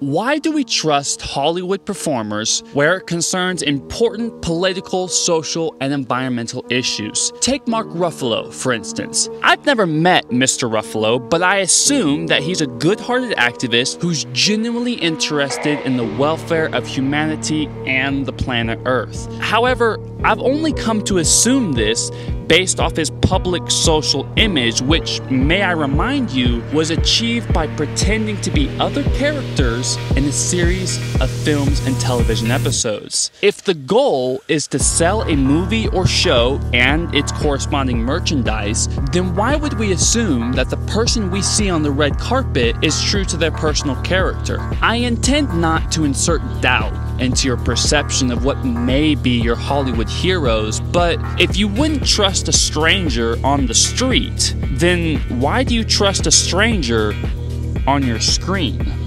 Why do we trust Hollywood performers where it concerns important political, social, and environmental issues? Take Mark Ruffalo, for instance. I've never met Mr. Ruffalo, but I assume that he's a good hearted activist who's genuinely interested in the welfare of humanity and the planet Earth. However, I've only come to assume this based off his public social image, which, may I remind you, was achieved by pretending to be other characters in a series of films and television episodes. If the goal is to sell a movie or show and its corresponding merchandise, then why would we assume that the person we see on the red carpet is true to their personal character? I intend not to insert doubt into your perception of what may be your Hollywood heroes, but if you wouldn't trust a stranger on the street, then why do you trust a stranger on your screen?